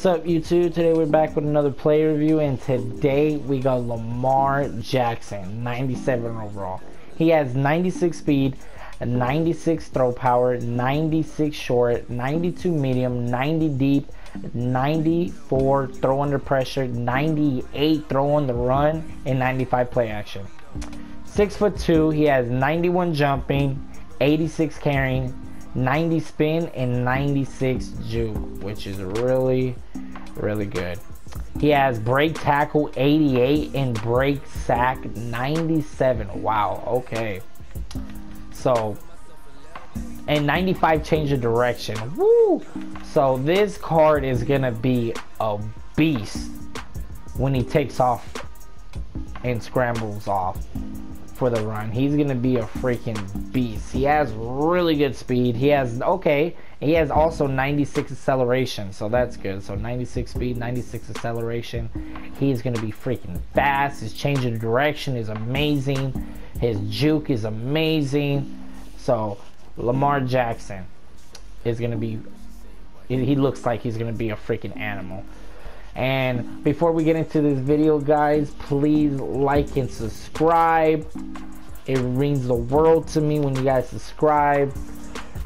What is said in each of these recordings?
What's up YouTube? Today we're back with another play review and today we got Lamar Jackson, 97 overall. He has 96 speed, 96 throw power, 96 short, 92 medium, 90 deep, 94 throw under pressure, 98 throw on the run, and 95 play action. 6 foot 2, he has 91 jumping, 86 carrying, 90 spin and 96 juke, which is really, really good. He has break tackle 88 and break sack 97. Wow, okay. So, and 95 change of direction. Woo! So this card is gonna be a beast when he takes off and scrambles off for the run. He's going to be a freaking beast. He has really good speed. He has, okay, he has also 96 acceleration, so that's good. So 96 speed, 96 acceleration. He's going to be freaking fast. His change of direction is amazing. His juke is amazing. So Lamar Jackson is going to be, he looks like he's going to be a freaking animal. And before we get into this video, guys, please like and subscribe. It means the world to me when you guys subscribe.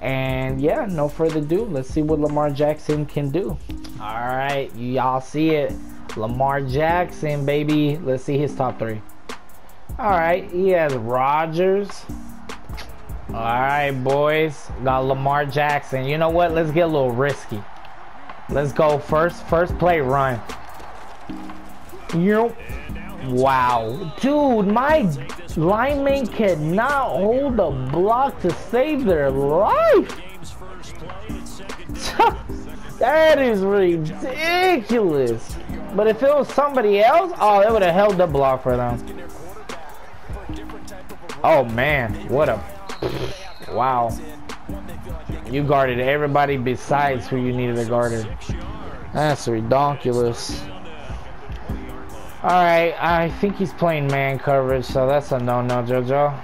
And yeah, no further ado, let's see what Lamar Jackson can do. All right, y'all see it. Lamar Jackson, baby. Let's see his top three. All right, he has Rodgers. All right, boys. Got Lamar Jackson. You know what? Let's get a little risky. Let's go. First, first play run. Yep. Wow. Dude, my lineman cannot hold the block to save their life. that is ridiculous. But if it was somebody else, oh, they would have held the block for them. Oh, man. What a... Wow. You guarded everybody besides who you needed to guard. That's ridiculous. Alright, I think he's playing man coverage, so that's a no-no, JoJo.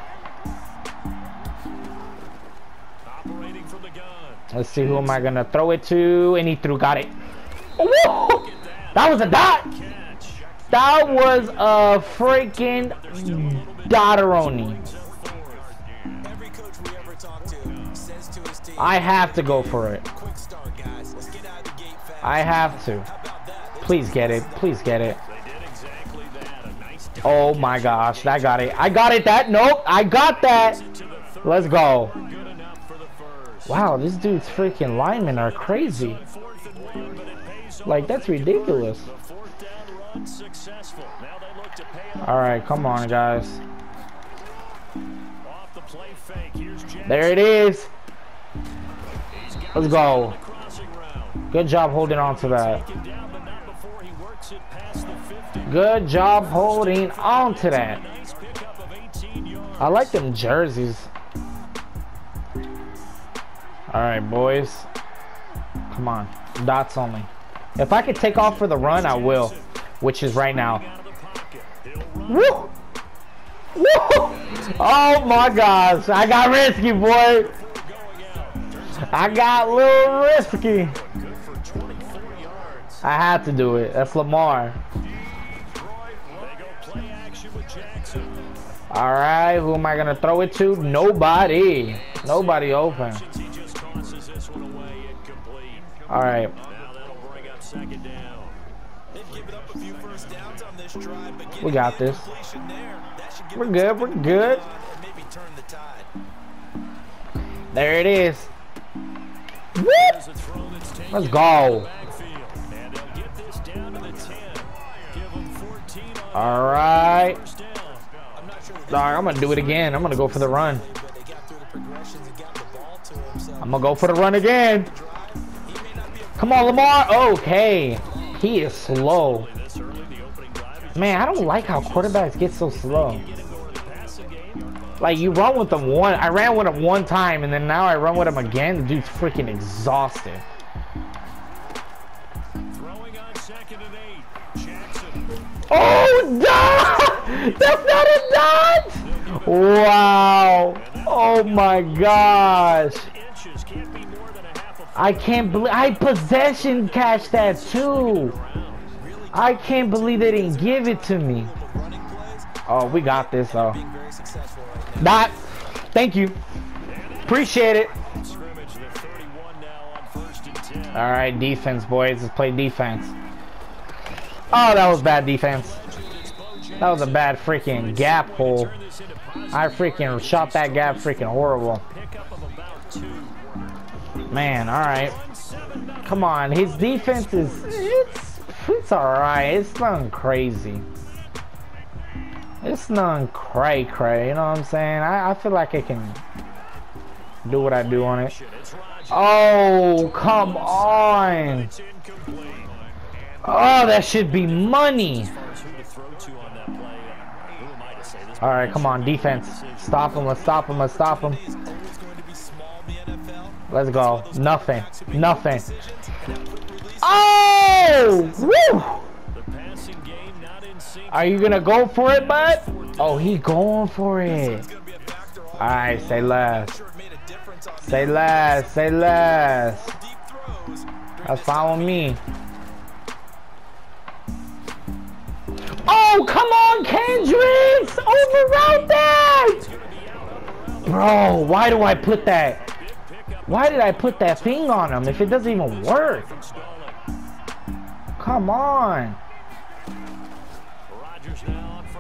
Let's see who am I gonna throw it to, and he threw, got it. That was a dot! That was a freaking dotteroni. I have to go for it. I have to. Please get it. Please get it. Oh my gosh, I got it. I got it. That nope, I got that. Let's go. Wow, this dude's freaking linemen are crazy. Like that's ridiculous. All right, come on, guys. There it is. Let's go. Good job holding on to that. Good job holding on to that. I like them jerseys. Alright, boys. Come on. Dots only. If I could take off for the run, I will. Which is right now. Woo! Woo! Oh my gosh. I got risky, boy. I got a little risky. I had to do it. That's Lamar. All right, who am I gonna throw it to? Nobody. Nobody open. All right. We got this. We're good. We're good. There it is. Let's go. All right. Right, I'm going to do it again. I'm going to go for the run. I'm going to go for the run again. Come on, Lamar. Okay. He is slow. Man, I don't like how quarterbacks get so slow. Like, you run with them one. I ran with him one time, and then now I run with him again. The dude's freaking exhausted. Oh! That's not a dot! Wow! Oh my gosh! I can't believe I possession cashed that too. I can't believe they didn't give it to me. Oh, we got this though. Not. Thank you. Appreciate it. All right, defense, boys. Let's play defense. Oh, that was bad defense. That was a bad freaking gap hole. I freaking shot that gap freaking horrible. Man, alright. Come on, his defense is it's it's alright. It's nothing crazy. It's nothing cray cray, you know what I'm saying? I, I feel like I can do what I do on it. Oh, come on. Oh, that should be money. All right, come on, defense. Stop him, let's stop him, let's stop him. Let's go. Nothing. Nothing. Oh! Woo! Are you gonna go for it, bud? Oh, he going for it. Alright, say less. Say less, say less. That's fine me. Oh, come on, Kendricks! Overroute that! Bro, why do I put that? Why did I put that thing on him if it doesn't even work? Come on.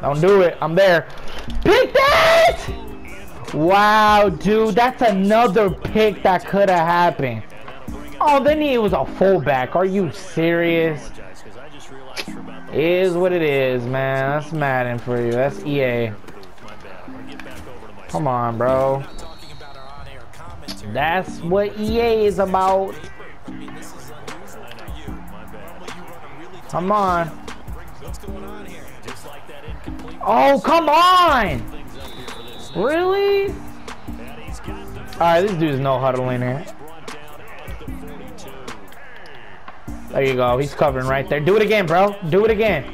Don't do it. I'm there. Pick that! Wow, dude. That's another pick that could have happened. Oh, then he was a fullback. Are you serious? Is what it is, man. That's Madden for you. That's EA. Come on, bro. That's what EA is about. Come on. Oh, come on! Really? Alright, this dude's no huddling here. There you go. He's covering right there. Do it again, bro. Do it again.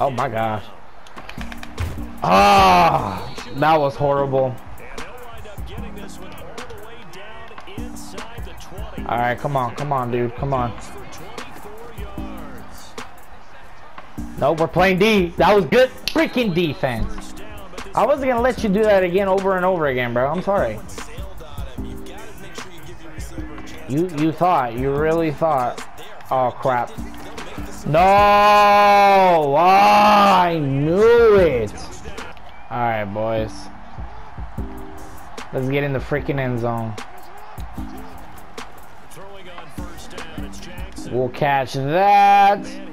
Oh, my gosh. Ah, oh, that was horrible. All right, come on, come on, dude, come on. No, we're playing D. That was good freaking defense. I wasn't gonna let you do that again over and over again, bro. I'm sorry. You you thought, you really thought. Oh crap. No! Oh, I knew it. All right, boys. Let's get in the freaking end zone. We'll catch that.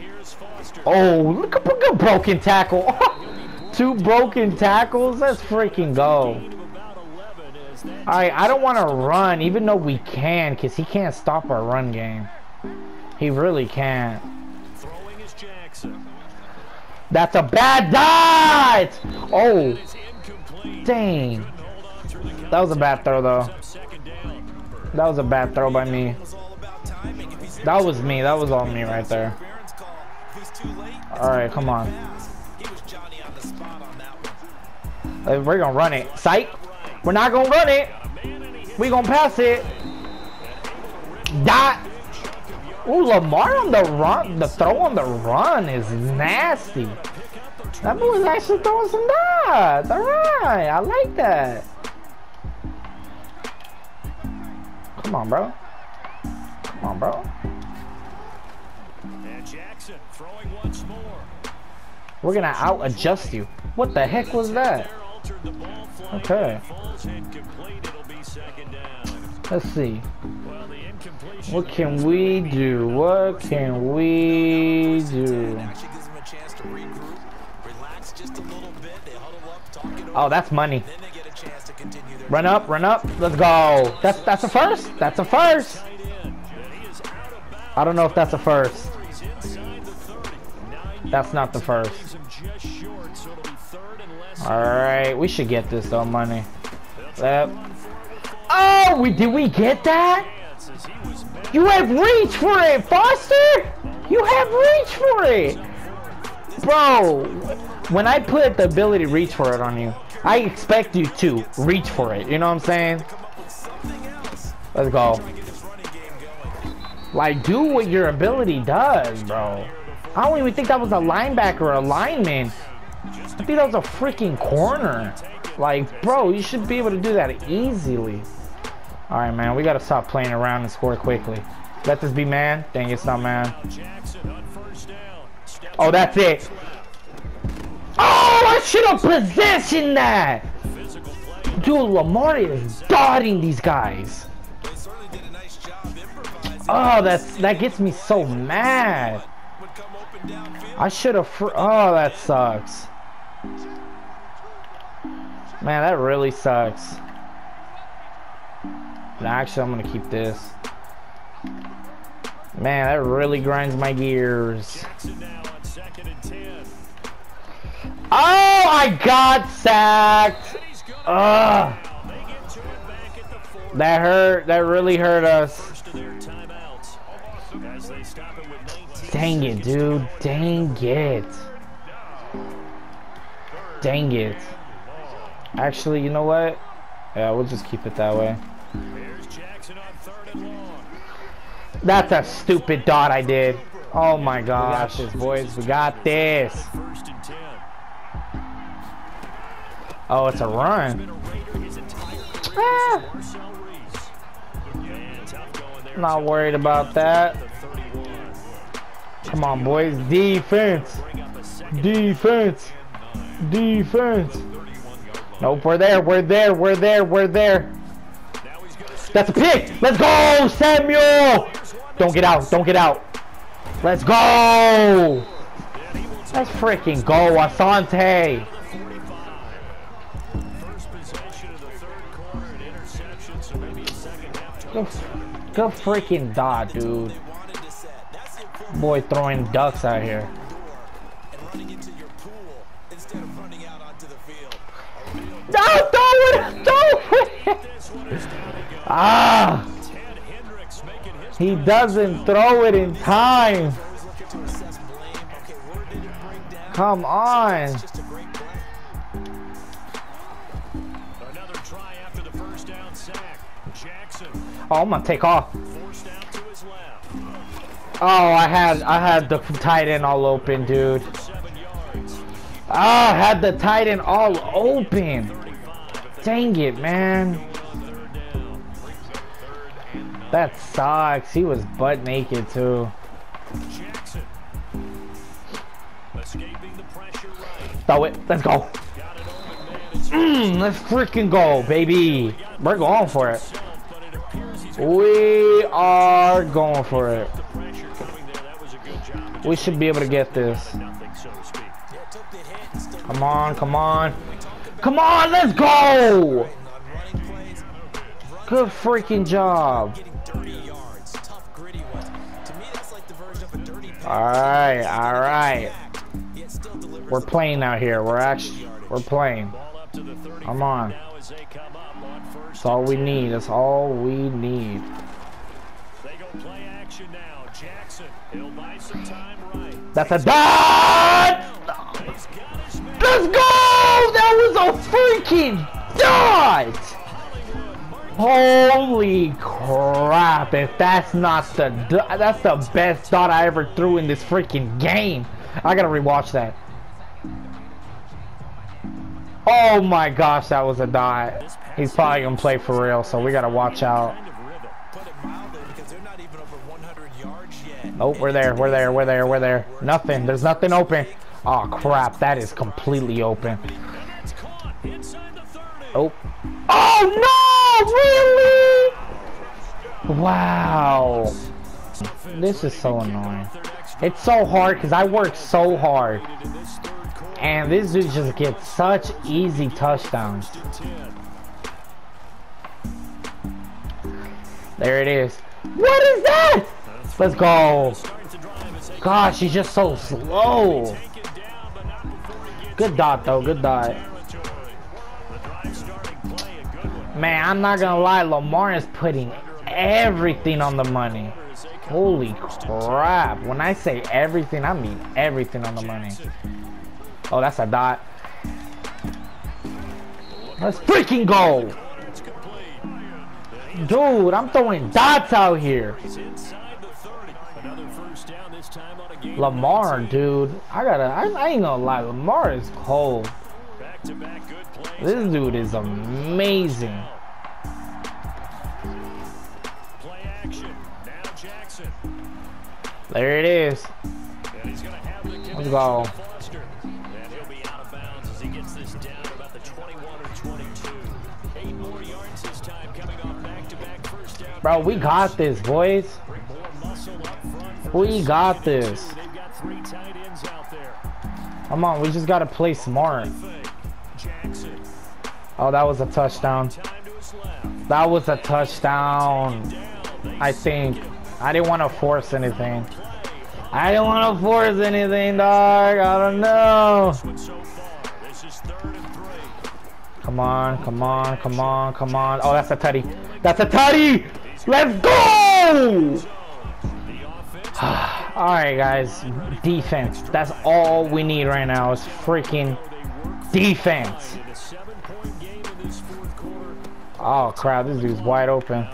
Oh, look at a broken tackle. Two broken tackles? Let's freaking go. Alright, I don't want to run, even though we can, because he can't stop our run game. He really can't. That's a bad dot! Oh. Dang. That was a bad throw, though. That was a bad throw by me. That was me. That was all me right there. Alright, come on. We're gonna run it. Sight. We're not gonna run it. We gonna pass it. Dot. Ooh, Lamar on the run. The throw on the run is nasty. That boy's actually throwing some dots. Alright, I like that. Come on, bro. Come on, bro. We're gonna out adjust you. What the heck was that? Okay. Let's see. What can we do? What can we do? Oh, that's money. Run up, run up. Let's go. That's that's a first. That's a first. I don't know if that's a first. That's not the first. Alright, we should get this though, money. Yep. Oh, we did we get that? You have reach for it, Foster! You have reach for it! Bro, when I put the ability reach for it on you, I expect you to reach for it. You know what I'm saying? Let's go. Like, do what your ability does, bro. I don't even think that was a linebacker or a lineman. I think that was a freaking corner. Like, bro, you should be able to do that easily. All right, man, we got to stop playing around and score quickly. Let this be man. Dang, it's not man. Oh, that's it. Oh, I should have positioned that. Dude, Lamar is dotting these guys. Oh, that's that gets me so mad. I should have. Oh, that sucks. Man, that really sucks. Actually, I'm gonna keep this. Man, that really grinds my gears. Oh, I got sacked. Ugh. That hurt. That really hurt us. Dang it, dude. Dang it. Dang it. Actually, you know what? Yeah, we'll just keep it that way. That's a stupid dot I did. Oh my gosh, this boys, we got this. Oh, it's a run. Ah. Not worried about that. Come on, boys. Defense. Defense. Defense. Nope, we're there. We're there. We're there. We're there. That's a pick. Let's go, Samuel. Don't get out. Don't get out. Let's go. Let's freaking go, Asante. Good, good freaking dot, dude. Boy throwing ducks out here. No, don't, throw it! don't. ah. He doesn't throw it in time. Come on. Oh, I'm gonna take off. Oh, I had I had the tight end all open, dude. Oh, I had the tight end all open. Dang it, man. That sucks. He was butt naked too. Throw it. Let's go. Mm, let's freaking go, baby. We're going for it. We are going for it. We should be able to get this. Come on, come on. Come on, let's go! Good freaking job. Alright, alright. We're playing out here. We're actually, we're playing. Come on. That's all we need. That's all we need. That's a dot! Let's go! That was a freaking dot! Holy crap! If that's not the that's the best dot I ever threw in this freaking game. I gotta rewatch that. Oh my gosh, that was a dot. He's probably gonna play for real, so we gotta watch out. Oh, we're there, we're there, we're there, we're there. Nothing, there's nothing open. Oh crap, that is completely open. Oh. Oh no, really? Wow. This is so annoying. It's so hard because I work so hard. And this dude just gets such easy touchdowns. There it is. What is that? Let's go. Gosh, he's just so slow. Good dot though, good dot. Man, I'm not gonna lie, Lamar is putting everything on the money. Holy crap. When I say everything, I mean everything on the money. Oh, that's a dot. Let's freaking go! Dude, I'm throwing dots out here. Lamar, dude. I gotta, I, I ain't gonna lie. Lamar is cold. This dude is amazing. There it is. Let's go. Bro, we got this, boys. We got this. Come on, we just gotta play smart. Oh, that was a touchdown. That was a touchdown. I think. I didn't want to force anything. I didn't want to force anything, dog. I don't know. Come on, come on, come on, come on. Oh, that's a tutty. That's a tutty. Let's go! Alright, guys. Defense. That's all we need right now is freaking defense. Oh, crap. This dude's wide open.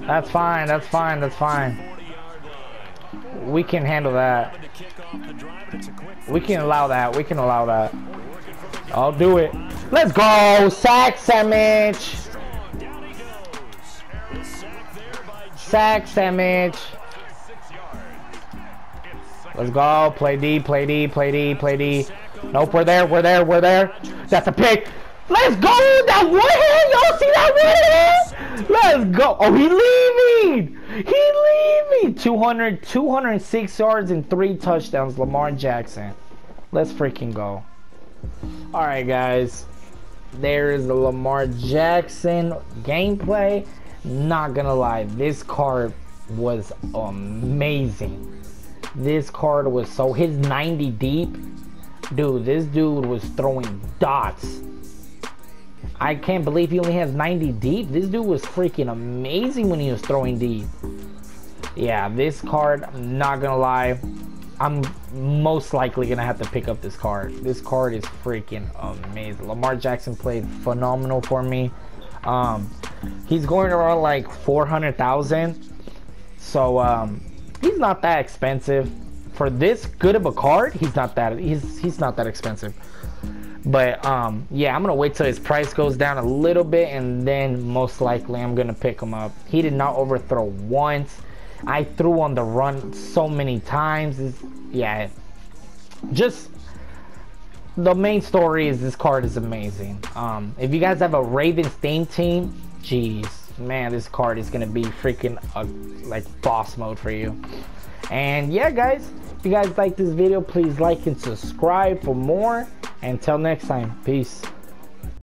That's fine. That's fine. That's fine. We can handle that. We can allow that. We can allow that. I'll do it. Let's go! Sack sandwich! Sack damage. Let's go. Play D, play D, play D, play D. Nope, we're there, we're there, we're there. That's a pick. Let's go! That one hand! Y'all see that one hand? Let's go! Oh, he leaving! He leaving! 200, 206 yards and three touchdowns. Lamar Jackson. Let's freaking go. Alright, guys there is the Lamar Jackson gameplay. Not gonna lie, this card was amazing. This card was so his 90 deep, dude. This dude was throwing dots. I can't believe he only has 90 deep. This dude was freaking amazing when he was throwing deep. Yeah, this card, I'm not gonna lie, I'm most likely gonna have to pick up this card. This card is freaking amazing. Lamar Jackson played phenomenal for me. Um, he's going around like 400,000. So um, he's not that expensive. For this good of a card, he's not that he's he's not that expensive. But um, yeah, I'm gonna wait till his price goes down a little bit, and then most likely I'm gonna pick him up. He did not overthrow once. I threw on the run so many times. It's, yeah, just the main story is this card is amazing. Um, if you guys have a Ravens theme team, jeez, man, this card is gonna be freaking uh, like boss mode for you. And yeah, guys, if you guys like this video, please like and subscribe for more. Until next time, peace.